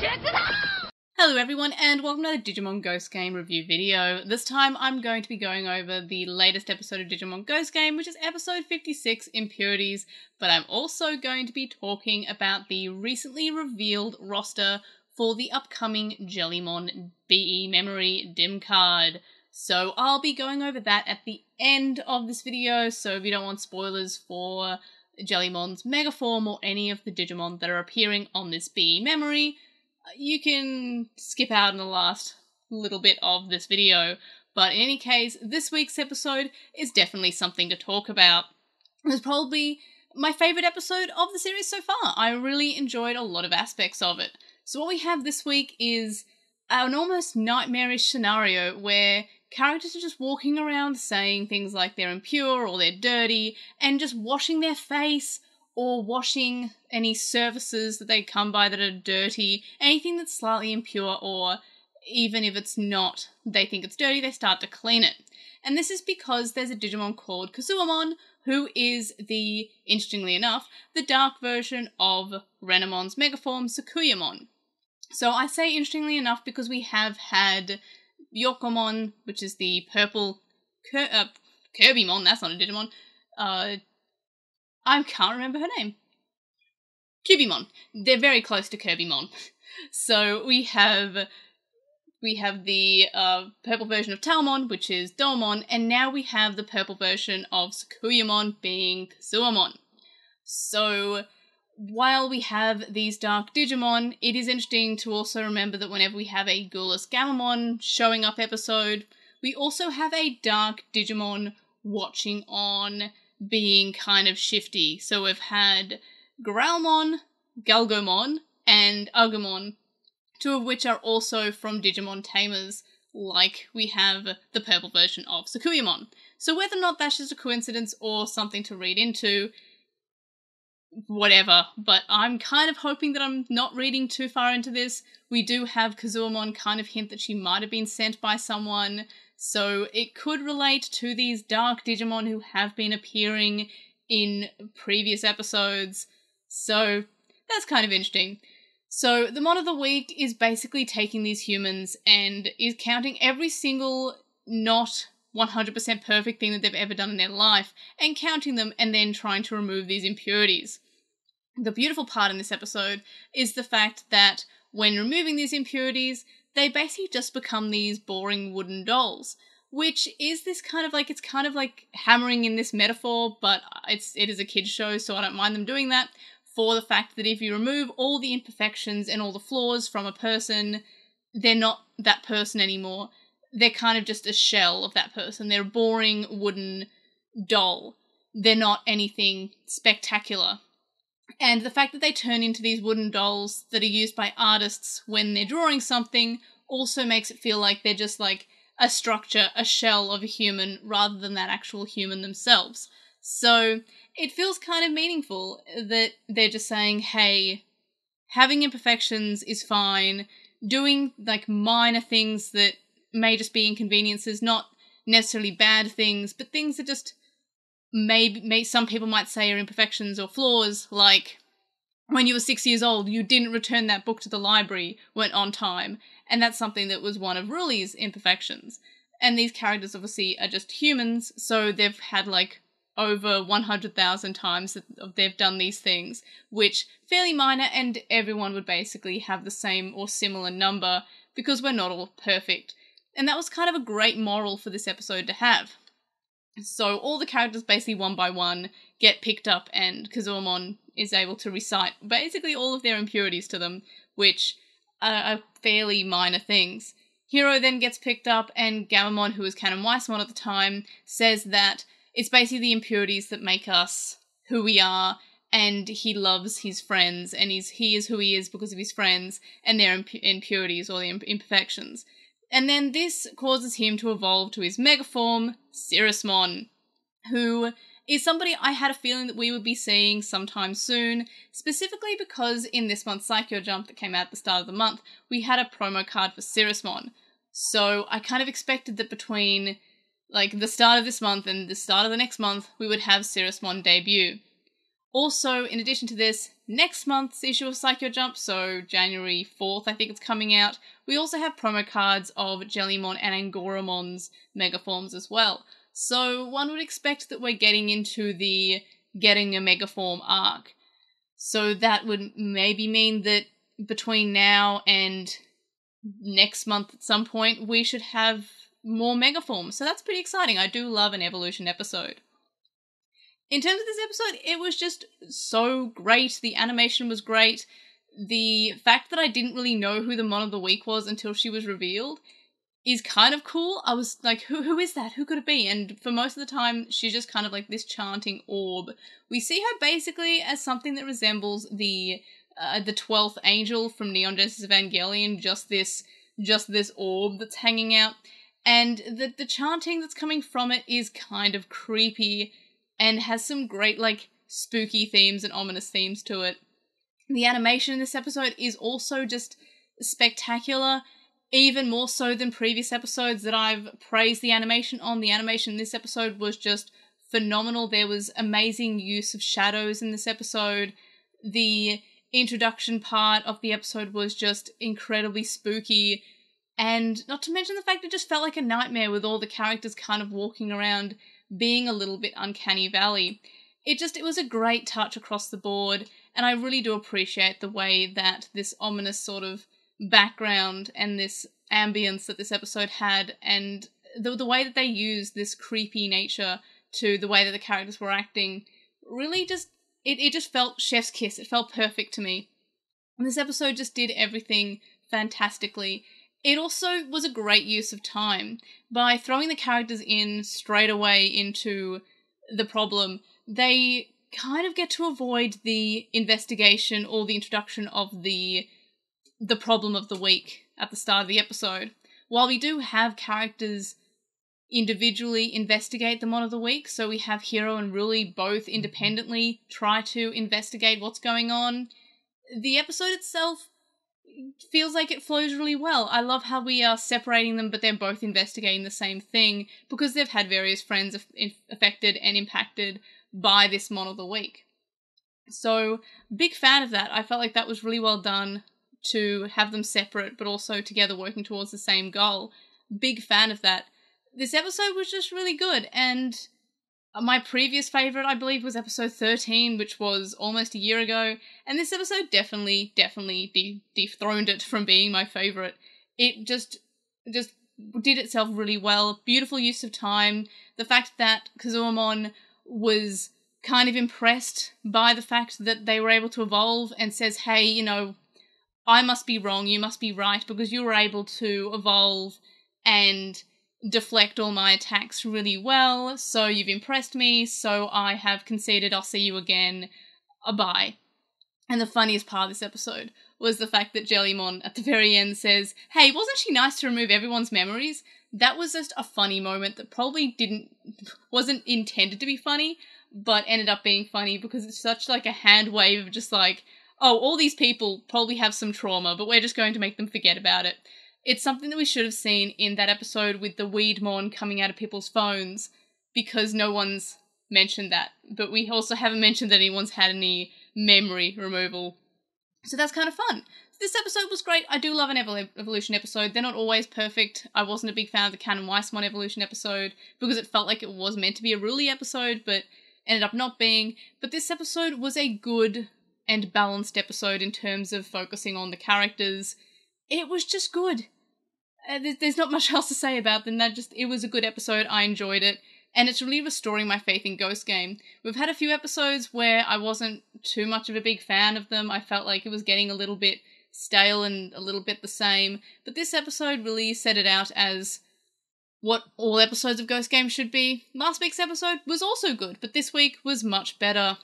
Hello everyone and welcome to the Digimon Ghost Game review video. This time I'm going to be going over the latest episode of Digimon Ghost Game, which is episode 56, Impurities, but I'm also going to be talking about the recently revealed roster for the upcoming Jellymon BE Memory DIM card. So I'll be going over that at the end of this video, so if you don't want spoilers for Jellymon's Megaform or any of the Digimon that are appearing on this BE Memory, you can skip out in the last little bit of this video. But in any case, this week's episode is definitely something to talk about. It's probably my favourite episode of the series so far. I really enjoyed a lot of aspects of it. So, what we have this week is an almost nightmarish scenario where characters are just walking around saying things like they're impure or they're dirty and just washing their face or washing any surfaces that they come by that are dirty, anything that's slightly impure, or even if it's not, they think it's dirty, they start to clean it. And this is because there's a Digimon called Kuzuhamon, who is the, interestingly enough, the dark version of Renamon's Megaform, Sakuyamon. So I say interestingly enough because we have had Youkomon, which is the purple Cur- uh, Kirbymon, that's not a Digimon, uh, I can't remember her name. Kyubimon. They're very close to Kirbymon. So we have we have the uh, purple version of Taomon, which is Doumon, and now we have the purple version of Sakuyamon being Kuzuhamon. So while we have these dark Digimon, it is interesting to also remember that whenever we have a Gulus Gammamon showing up episode, we also have a dark Digimon watching on being kind of shifty. So we've had Growlmon, Gargomon, and Agumon, two of which are also from Digimon Tamers, like we have the purple version of Sakuyamon. So whether or not that's just a coincidence or something to read into, whatever, but I'm kind of hoping that I'm not reading too far into this. We do have Kuzuhamon kind of hint that she might have been sent by someone, so it could relate to these dark Digimon who have been appearing in previous episodes. So that's kind of interesting. So the Mon of the Week is basically taking these humans and is counting every single not 100% perfect thing that they've ever done in their life and counting them and then trying to remove these impurities. The beautiful part in this episode is the fact that when removing these impurities, they basically just become these boring wooden dolls which is this kind of like it's kind of like hammering in this metaphor but it's it is a kids show so i don't mind them doing that for the fact that if you remove all the imperfections and all the flaws from a person they're not that person anymore they're kind of just a shell of that person. They're a boring wooden doll. They're not anything spectacular. And the fact that they turn into these wooden dolls that are used by artists when they're drawing something also makes it feel like they're just like a structure, a shell of a human, rather than that actual human themselves. So it feels kind of meaningful that they're just saying, hey, having imperfections is fine, doing like minor things that may just be inconveniences, not necessarily bad things, but things that just maybe may some people might say are imperfections or flaws, like when you were six years old, you didn't return that book to the library, went on time, and that's something that was one of Ruli's imperfections. And these characters obviously are just humans, so they've had like over 100,000 times that they've done these things, which fairly minor, and everyone would basically have the same or similar number because we're not all perfect. And that was kind of a great moral for this episode to have. So all the characters basically one by one get picked up and Kuzuhamon is able to recite basically all of their impurities to them, which are, fairly minor things. Hiro then gets picked up and Gammamon, who is Canoweissmon at the time, says that it's basically the impurities that make us who we are and he loves his friends and he's, he is who he is because of his friends and their imp- impurities or the imperfections. And then this causes him to evolve to his megaform, Siriusmon, who is somebody I had a feeling that we would be seeing sometime soon, specifically because in this month's Saikyo Jump that came out at the start of the month, we had a promo card for Siriusmon. So I kind of expected that between like the start of this month and the start of the next month, we would have Siriusmon debut. Also, in addition to this, next month's issue of Saikyo Jump, so January 4th, I think it's coming out, we also have promo cards of Jellymon and Angoramon's megaforms as well. So one would expect that we're getting into the getting a megaform arc. So that would maybe mean that between now and next month at some point, we should have more megaforms. So that's pretty exciting. I do love an evolution episode in terms of this episode, it was just so great. The animation was great. The fact that I didn't really know who the Mon of the Week was until she was revealed is kind of cool. I was like, who who is that? Who could it be? And for most of the time, she's just kind of like this chanting orb. We see her basically as something that resembles the uh, the twelfth angel from Neon Genesis Evangelion. Just this just this orb that's hanging out, and the the chanting that's coming from it is kind of creepy and has some great like spooky themes and ominous themes to it. The animation in this episode is also just spectacular, even more so than previous episodes that I've praised the animation on. The animation in this episode was just phenomenal. There was amazing use of shadows in this episode. The introduction part of the episode was just incredibly spooky. And not to mention the fact it just felt like a nightmare with all the characters kind of walking around being a little bit uncanny valley. It just it was a great touch across the board, and I really do appreciate the way that this ominous sort of background and this ambience that this episode had, and the the way that they used this creepy nature to the way that the characters were acting, really just it, it just felt chef's kiss. It felt perfect to me. And this episode just did everything fantastically. It also was a great use of time. By throwing the characters in straight away into the problem, they kind of get to avoid the investigation or the introduction of the the problem of the week at the start of the episode. While we do have characters individually investigate the mon of the week, so we have Hiro and Ruli both independently try to investigate what's going on, the episode itself feels like it flows really well. I love how we are separating them, but they're both investigating the same thing because they've had various friends affected and impacted by this Mon of the Week. So, big fan of that. I felt like that was really well done to have them separate, but also together working towards the same goal. Big fan of that. This episode was just really good, and my previous favorite, I believe, was episode 13, which was almost a year ago, and this episode definitely, definitely de- dethroned it from being my favorite. It just, just did itself really well. Beautiful use of time. The fact that Kuzuhamon was kind of impressed by the fact that they were able to evolve and says, hey, you know, I must be wrong, you must be right, because you were able to evolve and deflect all my attacks really well, so you've impressed me, so I have conceded I'll see you again. A bye. And the funniest part of this episode was the fact that Jellymon at the very end says, Hey, wasn't she nice to remove everyone's memories? That was just a funny moment that probably didn't wasn't intended to be funny, but ended up being funny because it's such like a hand wave of just like, oh, all these people probably have some trauma, but we're just going to make them forget about it. It's something that we should have seen in that episode with the Weedmon coming out of people's phones because no one's mentioned that. But we also haven't mentioned that anyone's had any memory removal. So that's kind of fun. This episode was great. I do love an evolution episode. They're not always perfect. I wasn't a big fan of the Canoweissmon evolution episode because it felt like it was meant to be a Ruli episode, but ended up not being. But this episode was a good and balanced episode in terms of focusing on the characters it was just good. Uh, there's not much else to say about them. That just it was a good episode. I enjoyed it, and it's really restoring my faith in Ghost Game. We've had a few episodes where I wasn't too much of a big fan of them. I felt like it was getting a little bit stale and a little bit the same. But this episode really set it out as what all episodes of Ghost Game should be. Last week's episode was also good, but this week was much better.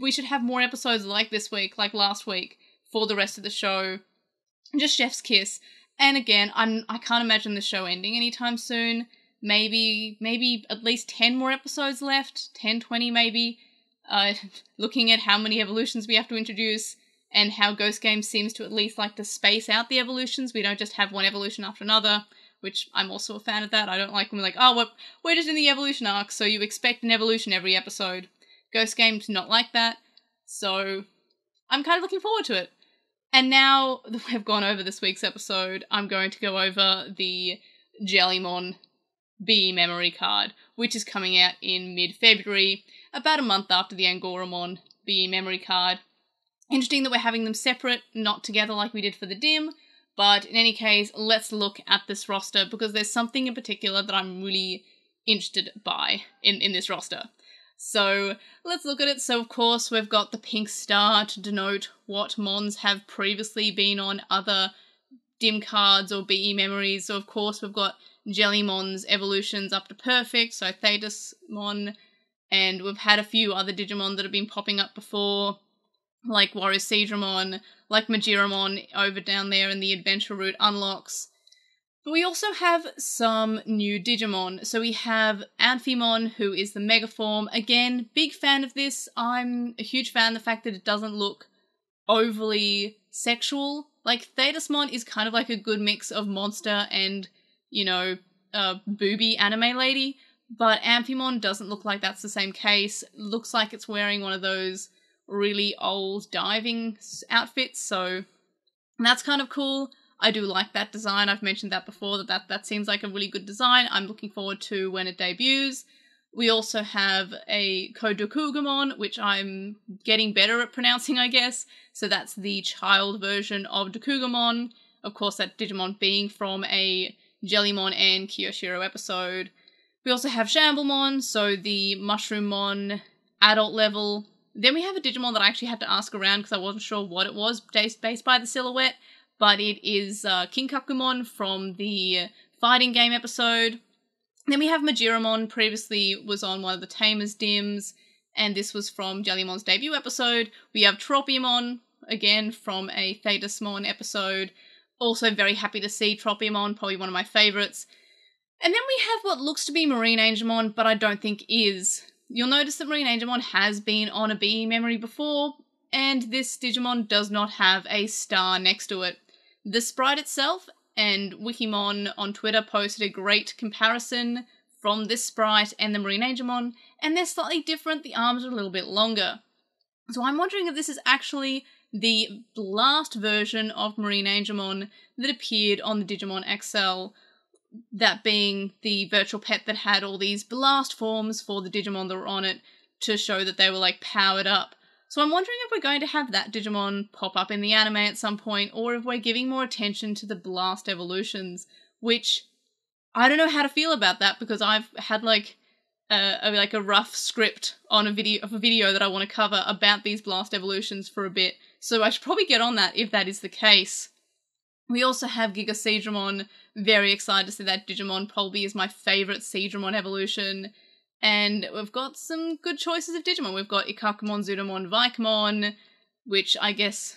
We should have more episodes like this week, like last week, for the rest of the show just chef's kiss. And again, I'm I can't imagine the show ending anytime soon. Maybe maybe at least 10 more episodes left, 10 20 maybe. Uh looking at how many evolutions we have to introduce and how Ghost Game seems to at least like to space out the evolutions. We don't just have one evolution after another, which I'm also a fan of that. I don't like when we're like, oh, we're, we're just in the evolution arc, so you expect an evolution every episode. Ghost Game's not like that. So I'm kind of looking forward to it. And now that we've gone over this week's episode, I'm going to go over the Jellymon BE memory card, which is coming out in mid February, about a month after the Angoramon BE memory card. Interesting that we're having them separate, not together like we did for the Dim, but in any case, let's look at this roster because there's something in particular that I'm really interested by in, in this roster. So let's look at it. So, of course, we've got the pink star to denote what Mons have previously been on other dim cards or BE memories. So, of course, we've got Jellymon's evolutions up to perfect, so Thetis Mon, and we've had a few other Digimon that have been popping up before, like WaruSeadramon, like Majiramon over down there in the adventure route unlocks. But we also have some new Digimon. So we have Amphimon, who is the Mega Form. Again, big fan of this. I'm a huge fan of the fact that it doesn't look overly sexual. Like, Thetismon is kind of like a good mix of monster and, you know, a booby anime lady. But Amphimon doesn't look like that's the same case. Looks like it's wearing one of those really old diving outfits, so that's kind of cool. I do like that design. I've mentioned that before that, that that seems like a really good design. I'm looking forward to when it debuts. We also have a Kodokugamon, which I'm getting better at pronouncing, I guess. So that's the child version of Dokugamon. Of course, that Digimon being from a Jellymon and Kiyoshiro episode. We also have Shamblemon, so the Mushroommon adult level. Then we have a Digimon that I actually had to ask around because I wasn't sure what it was based, based by the silhouette, but it is uh, Kinkakumon from the fighting game episode. Then we have Majiramon, previously was on one of the Tamers Dims, and this was from Jellymon's debut episode. We have Tropiumon, again from a Thetismon episode. Also very happy to see Tropiumon, probably one of my favourites. And then we have what looks to be Marine Angemon, but I don't think is. You'll notice that Marine Angemon has been on a BE memory before, and this Digimon does not have a star next to it. The sprite itself, and Wikimon on Twitter posted a great comparison from this sprite and the Marine Angemon, and they're slightly different, the arms are a little bit longer. So I'm wondering if this is actually the last version of Marine Angemon that appeared on the Digimon XL, that being the virtual pet that had all these blast forms for the Digimon that were on it to show that they were like powered up. So I'm wondering if we're going to have that Digimon pop up in the anime at some point, or if we're giving more attention to the blast evolutions, which I don't know how to feel about that because I've had like a, a like a rough script on a video of a video that I want to cover about these blast evolutions for a bit. So I should probably get on that if that is the case. We also have Giga Seadramon. Very excited to see that Digimon. Probably is my favorite Seadramon evolution. And we've got some good choices of Digimon. We've got Ikakumon, Zudomon, Vikemon, which I guess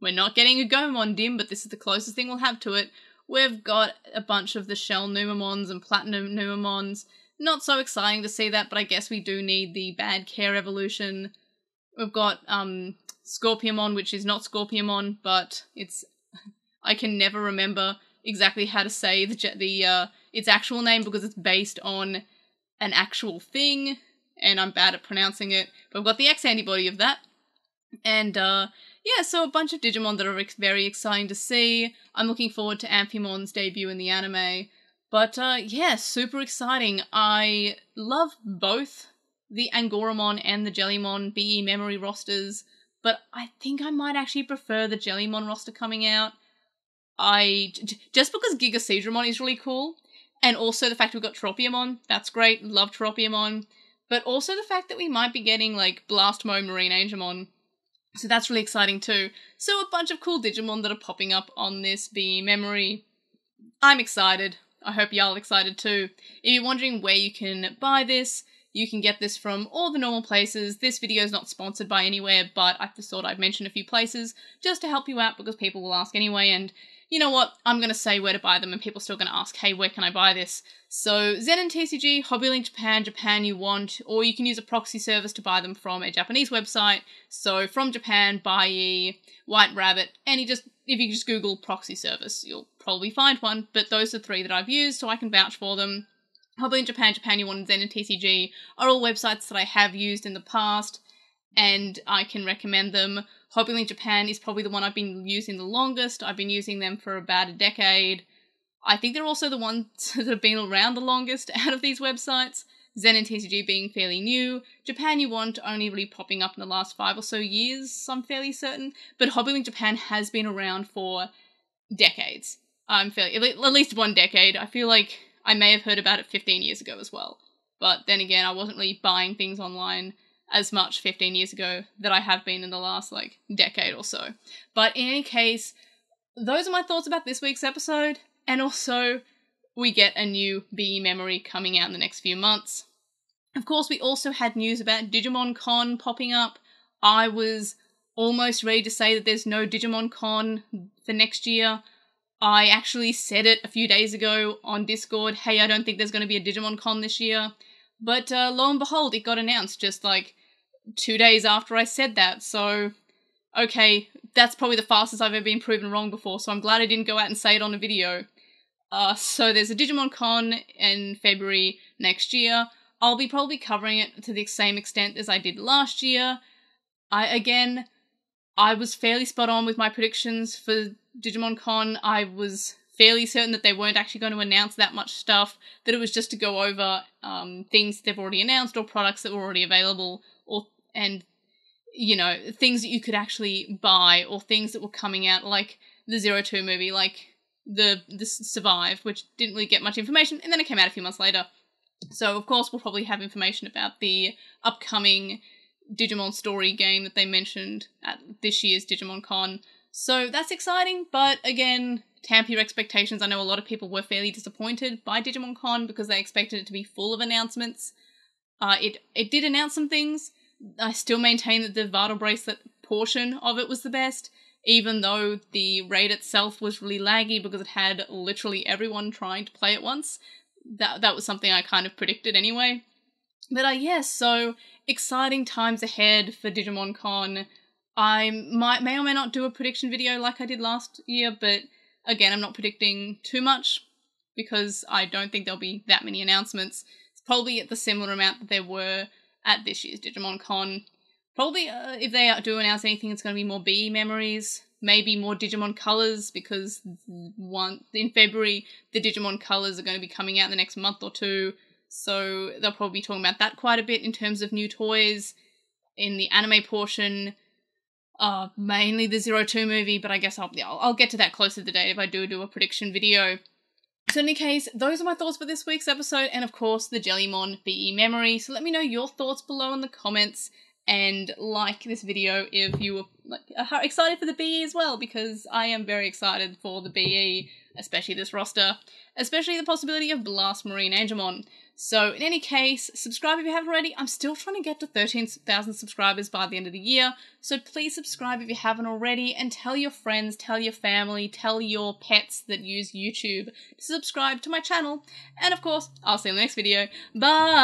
we're not getting a Gomon Dim, but this is the closest thing we'll have to it. We've got a bunch of the Shell Numamons and Platinum Numamons. Not so exciting to see that, but I guess we do need the Bad Care evolution. We've got um Scorpiumon, which is not Scorpiumon, but it's I can never remember exactly how to say the the uh, its actual name because it's based on an actual thing, and I'm bad at pronouncing it. But I've got the X antibody of that, and uh, yeah, so a bunch of Digimon that are very exciting to see. I'm looking forward to Amphimon's debut in the anime. But uh, yeah, super exciting. I love both the Angoramon and the Jellymon BE memory rosters, but I think I might actually prefer the Jellymon roster coming out. I just because Giga Seadramon is really cool, and also the fact we've got Tropiumon, that's great. Love Tropiumon, but also the fact that we might be getting like Blastmo Marine Angemon, so that's really exciting too. So a bunch of cool Digimon that are popping up on this BE memory. I'm excited. I hope y'all excited too. If you're wondering where you can buy this, you can get this from all the normal places. This video is not sponsored by anywhere, but I just thought I'd mention a few places just to help you out because people will ask anyway, and you know what, I'm going to say where to buy them and people are still going to ask, hey, where can I buy this? So Zen and TCG, HobbyLink Japan, Japan you want, or you can use a proxy service to buy them from a Japanese website. So from Japan, Buyee, White Rabbit, any just, if you just Google proxy service, you'll probably find one, but those are three that I've used, so I can vouch for them. Hobby Japan, Japan You Want, and Zen and TCG are all websites that I have used in the past, and I can recommend them. Hobbylink Japan is probably the one I've been using the longest. I've been using them for about a decade. I think they're also the ones that have been around the longest out of these websites. Zen and TCG being fairly new, Japan You Want only really popping up in the last five or so years, I'm fairly certain, but Hobbylink Japan has been around for decades. I'm fairly, at least one decade. I feel like I may have heard about it 15 years ago as well. But then again, I wasn't really buying things online as much 15 years ago that I have been in the last like decade or so. But in any case, those are my thoughts about this week's episode, and also we get a new BE memory coming out in the next few months. Of course, we also had news about Digimon Con popping up. I was almost ready to say that there's no Digimon Con for next year. I actually said it a few days ago on Discord hey, I don't think there's going to be a Digimon Con this year. But uh, lo and behold, it got announced just like two days after I said that. So, okay, that's probably the fastest I've ever been proven wrong before. So I'm glad I didn't go out and say it on a video. Uh, so there's a Digimon Con in February next year. I'll be probably covering it to the same extent as I did last year. I again, I was fairly spot on with my predictions for Digimon Con. I was fairly certain that they weren't actually going to announce that much stuff. That it was just to go over um, things they've already announced or products that were already available, or and you know things that you could actually buy or things that were coming out like the Zero Two movie, like the the survive, which didn't really get much information, and then it came out a few months later. So of course we'll probably have information about the upcoming Digimon story game that they mentioned at this year's Digimon Con. So that's exciting, but again, tamper your expectations. I know a lot of people were fairly disappointed by Digimon Con because they expected it to be full of announcements. Uh, it it did announce some things. I still maintain that the Vital Bracelet portion of it was the best even though the raid itself was really laggy because it had literally everyone trying to play at once. That that was something I kind of predicted anyway. But uh, yes, so exciting times ahead for Digimon Con. I might may or may not do a prediction video like I did last year, but again, I'm not predicting too much because I don't think there'll be that many announcements. It's probably at the similar amount that there were at this year's Digimon Con. Probably uh, if they do announce anything, it's going to be more BE memories, maybe more Digimon colors because one in February the Digimon colors are going to be coming out in the next month or two. So they'll probably be talking about that quite a bit in terms of new toys. In the anime portion, uh, mainly the Zero Two movie, but I guess I'll, I'll, I'll get to that closer to the date if I do do a prediction video. So in any case, those are my thoughts for this week's episode, and of course the Jellymon BE memory. So let me know your thoughts below in the comments and like this video if you were like, excited for the BE as well, because I am very excited for the BE, especially this roster, especially the possibility of Blast Marine Angemon. So, in any case, subscribe if you haven't already. I'm still trying to get to 13,000 subscribers by the end of the year, so please subscribe if you haven't already, and tell your friends, tell your family, tell your pets that use YouTube to subscribe to my channel. And of course, I'll see you in the next video. Bye!